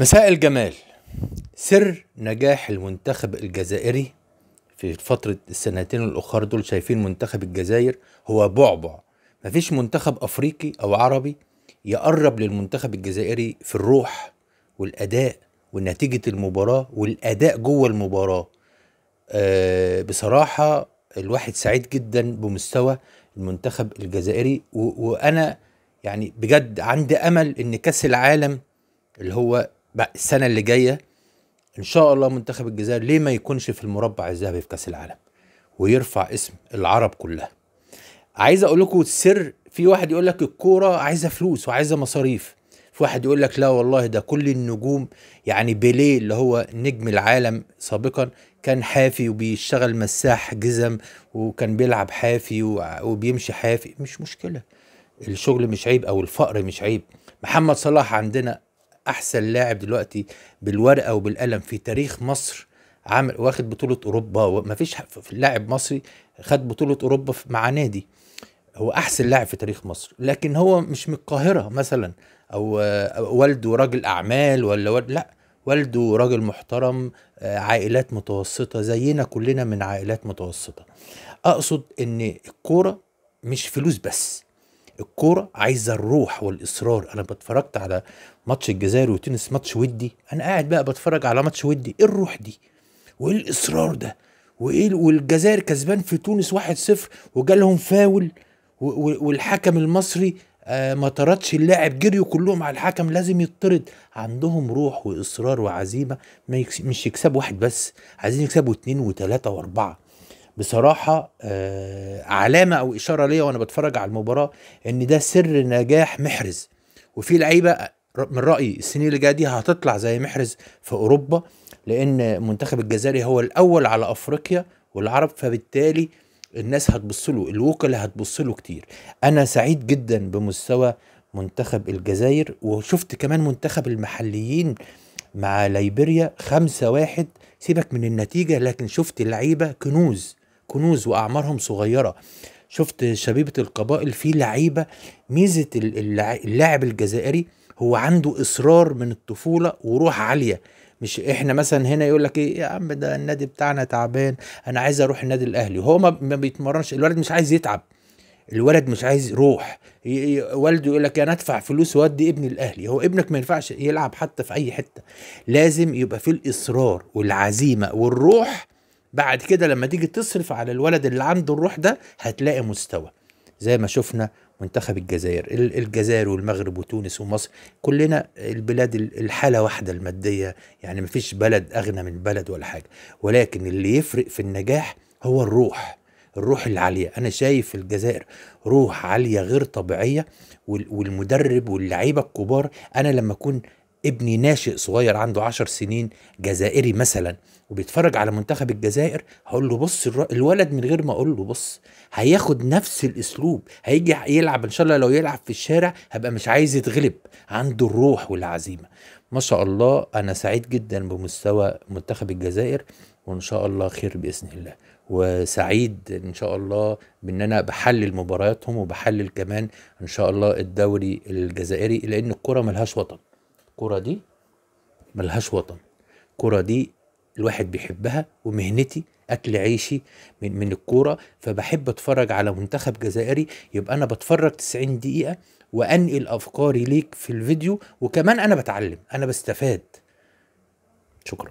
مساء الجمال. سر نجاح المنتخب الجزائري في فترة السنتين الأخر دول شايفين منتخب الجزائر هو بعبع. مفيش منتخب أفريقي أو عربي يقرب للمنتخب الجزائري في الروح والأداء ونتيجة المباراة والأداء جوه المباراة. أه بصراحة الواحد سعيد جدا بمستوى المنتخب الجزائري وأنا يعني بجد عندي أمل إن كأس العالم اللي هو بقى السنة اللي جاية إن شاء الله منتخب الجزائر ليه ما يكونش في المربع الذهبي في كأس العالم ويرفع اسم العرب كلها. عايز أقول لكم السر في واحد يقول لك الكورة عايزة فلوس وعايزة مصاريف. في واحد يقول لك لا والله ده كل النجوم يعني بيليه اللي هو نجم العالم سابقا كان حافي وبيشتغل مساح جزم وكان بيلعب حافي وبيمشي حافي. مش مشكلة. الشغل مش عيب أو الفقر مش عيب. محمد صلاح عندنا أحسن لاعب دلوقتي بالورقة وبالقلم في تاريخ مصر عامل واخد بطولة أوروبا وما فيش لاعب مصري خد بطولة أوروبا مع نادي. هو أحسن لاعب في تاريخ مصر لكن هو مش من القاهرة مثلا أو والده راجل أعمال ولا ول... لا والده راجل محترم آه، عائلات متوسطة زينا كلنا من عائلات متوسطة. أقصد إن الكورة مش فلوس بس. الكورة عايزة الروح والإصرار. أنا بتفرجت على ماتش الجزائر وتونس ماتش ودي. أنا قاعد بقى بتفرج على ماتش ودي. إيه الروح دي؟ وإيه الإصرار ده؟ وإيه والجزائر كسبان في تونس 1-0 وجالهم فاول والحكم المصري آه، ما طردش اللاعب جريوا كلهم على الحكم. لازم يطرد. عندهم روح وإصرار وعزيمة. مش يكسبوا واحد بس. عايزين يكسبوا اتنين وتلاتة وأربعة. بصراحة آه علامة أو إشارة ليا وأنا بتفرج على المباراة إن ده سر نجاح محرز. وفي لعيبة من رأيي السنين اللي جاية دي هتطلع زي محرز في أوروبا لأن المنتخب الجزائري هو الأول على أفريقيا والعرب فبالتالي الناس هتبص له الوكلاء هتبص له كتير. أنا سعيد جدا بمستوى منتخب الجزائر وشفت كمان منتخب المحليين مع ليبيريا خمسة واحد. سيبك من النتيجة لكن شفت لعيبة كنوز. كنوز وأعمارهم صغيرة. شفت شبيبة القبائل في ال- اللع- اللاعب الجزائري هو عنده إصرار من الطفولة وروح عالية. مش إحنا مثلا هنا يقول لك إيه يا عم ده النادي بتاعنا تعبان أنا عايز أروح النادي الأهلي. هو ما بيتمرنش. الولد مش عايز يتعب. الولد مش عايز ي- والده يقول لك أنا أدفع فلوس وأدي ابني الأهلي. هو ابنك ما ينفعش يلعب حتى في أي حتة. لازم يبقى فيه الإصرار والعزيمة والروح بعد كده لما تيجي تصرف على الولد اللي عنده الروح ده هتلاقي مستوى. زي ما شفنا منتخب الجزائر ال- الجزائر والمغرب وتونس ومصر كلنا البلاد ال- الحالة واحدة المادية يعني مفيش بلد أغنى من بلد ولا حاجة. ولكن اللي يفرق في النجاح هو الروح الروح العالية. أنا شايف الجزائر روح عالية غير طبيعية وال- والمدرب واللعيبة الكبار أنا لما أكون ابني ناشئ صغير عنده عشر سنين جزائري مثلا وبيتفرج على منتخب الجزائر هقول له بص الولد من غير ما أقول له بص هياخد نفس الأسلوب هيجي يلعب إن شاء الله لو يلعب في الشارع هبقى مش عايز يتغلب عنده الروح والعزيمة. ما شاء الله أنا سعيد جدا بمستوى منتخب الجزائر وإن شاء الله خير بإذن الله. وسعيد إن شاء الله بإن أنا بحلل مبارياتهم وبحلل كمان إن شاء الله الدوري الجزائري لأن الكرة ملهاش وطن. الكرة دي ملهاش وطن. الكرة دي الواحد بيحبها ومهنتي أكل عيشي من من الكورة فبحب أتفرج على منتخب جزائري يبقى أنا بتفرج 90 دقيقة وأنقل أفكاري ليك في الفيديو وكمان أنا بتعلم أنا بستفاد. شكرا.